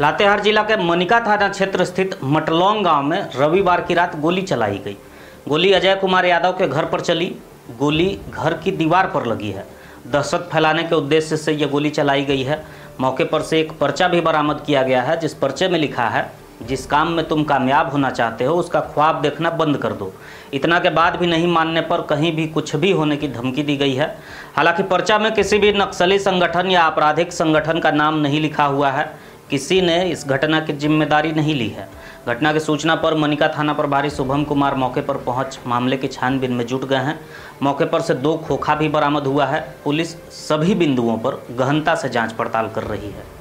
लातेहार जिला के मनिका थाना क्षेत्र स्थित मटलौंग गाँव में रविवार की रात गोली चलाई गई। गोली अजय कुमार यादव के घर पर चली। गोली घर की दीवार पर लगी है। दहशत फैलाने के उद्देश्य से यह गोली चलाई गई है। मौके पर से एक पर्चा भी बरामद किया गया है, जिस पर्चे में लिखा है, जिस काम में तुम कामयाब होना चाहते हो, उसका ख्वाब देखना बंद कर दो। इतना के बाद भी नहीं मानने पर कहीं भी कुछ भी होने की धमकी दी गई है। हालाँकि पर्चा में किसी भी नक्सली संगठन या आपराधिक संगठन का नाम नहीं लिखा हुआ है। किसी ने इस घटना की ज़िम्मेदारी नहीं ली है। घटना की सूचना पर मनिका थाना प्रभारी शुभम कुमार मौके पर पहुँच मामले की छानबीन में जुट गए हैं। मौके पर से दो खोखा भी बरामद हुआ है। पुलिस सभी बिंदुओं पर गहनता से जाँच पड़ताल कर रही है।